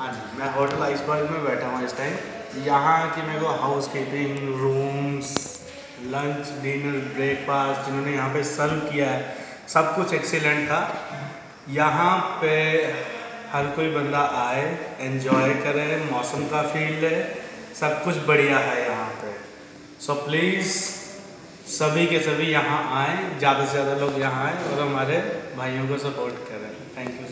हाँ जी, मैं hotel iceberg में बैठा हूँ इस टाइम। यहाँ की मेरे को housekeeping rooms lunch dinner breakfast जिन्होंने यहाँ पे सर्व किया है, सब कुछ एक्सीलेंट था। यहाँ पे हर कोई बंदा आए एंजॉय करे, मौसम का फील ले, सब कुछ बढ़िया है यहाँ पे। सो so प्लीज़ सभी के सभी यहाँ आए, ज़्यादा से ज़्यादा लोग यहाँ आए और हमारे भाइयों को सपोर्ट करें। Thank you